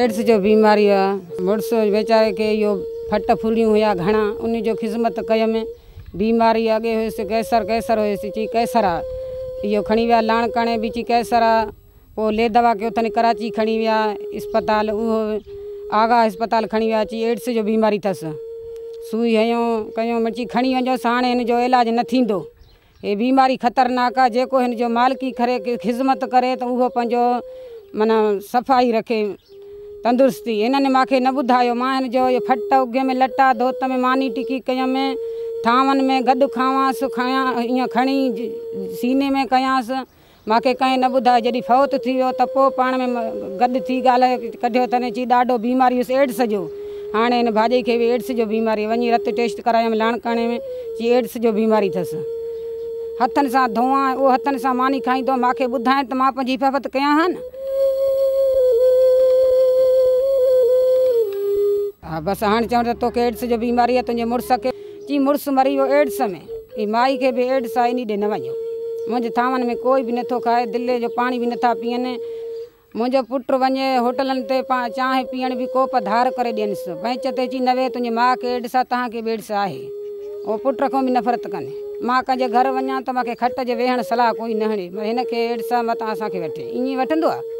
Ads जो बीमारी आहे मुड़ुस वीचारे खे इहो फट फुलियूं हुया घणा उन जो ख़िदमत कयमि बीमारी अॻे हुयसि कैसर कैसर हुयसि चई कैसर आहे इहो खणी विया लाणकाणे बि चई कैसर आहे पोइ ले दवा कयो अथनि कराची खणी विया इस्पताल उहो आगा इस्पताल खणी विया चई एड्स जो बीमारी अथसि सुई हयूं कयूं मिर्ची खणी वञोसि हाणे हिन जो इलाजु न थींदो। हे बीमारी ख़तरनाक आहे जेको हिन जो मालिकी करे ख़िदमत करे, त उहो पंहिंजो माना सफ़ाई रखे। तंदुरुस्ती। हिननि मूंखे न ॿुधायो, माँ जो इहो फट उगे में लटा धोत में मानी टिकी कयमि थांवनि में गॾु खावांसि, खयां, ईअं खणी सीने में कयांसि। मूंखे कंहिं न ॿुधायो, जॾहिं फौत थी वियो, त पोइ में गॾु थी ॻाल्हाए कढियो अथनि चई, ॾाढो बीमारी हुयसि एड्स जो। हाणे हिन भाॼी खे बि एड्स जो बीमारी, वञी रत टेस्ट करायमि लाणकाणे में, चई, एड्स जो बीमारी अथसि। हथनि सां धोआं, उहो हथनि सां मानी खाईंदो, मूंखे ॿुधाए त माँ पंहिंजी हिफ़ाज़त कयां हा न हा, बसि हाणे चवण त एड्स जो बीमारी आहे तुंहिंजे मुड़ुस खे। चई मुड़ुसु मरी वियो एड्स में, ई माई खे बि एड्स आहे इन ॾे न वञो। मुंहिंजे थांवनि में कोई बि नथो खाए, दिले जो पाणी बि नथा पीअनि। मुंहिंजो पुटु वञे होटलनि ते पा, चांहि पीअण बि कोप धार करे ॾियनिसि बैंच ते अची नवे तुंहिंजी माउ खे एड्स आहे तव्हांखे एड्स आहे। उहो पुट खां बि नफ़रत कनि माँ कंहिंजे घर वञा त खट जे वेहण सलाह कोई न हणे। हिनखे एड्स मतां असांखे वठे। ईअं वठंदो आहे?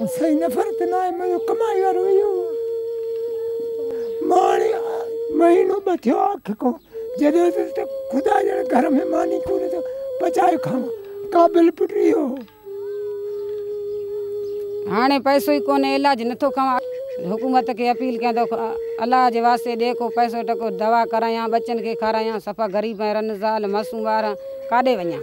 गॾु सही नफ़रत न आहे कमाई वारो इहो माणे महीनो ॿ थियो आहे अखि खां जॾहिं त ख़ुदा ॼण घर में मानी कोन्हे त पचाए खावां क़ाबिल पुटु इहो हाणे पैसो ई कोन्हे इलाजु नथो खावां हुकूमत खे अपील कयां थो, अलाह जे वास्ते ॾे को टको दवा करायां बचनि खे खारायां, सफ़ा ग़रीब रन ज़ाल मासूम ॿार काॾे वञा?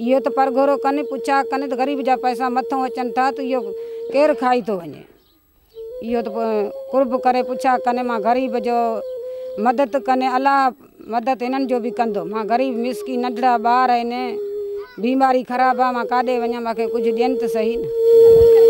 इहो पर घोरो कन पुछा कन तो ग़रीब जा पैसा मथां अचन था तो यो केर खाई तो वे इहो त कुर्ब करे पुछा कन माँ ग़रीब जो मदद कने अलाह मदद इन जो बि कंदो। माँ ग़रीब मिसकी नंढड़ा आहिनि, बीमारी खराब आहे माँ काॾे वञा त सही न।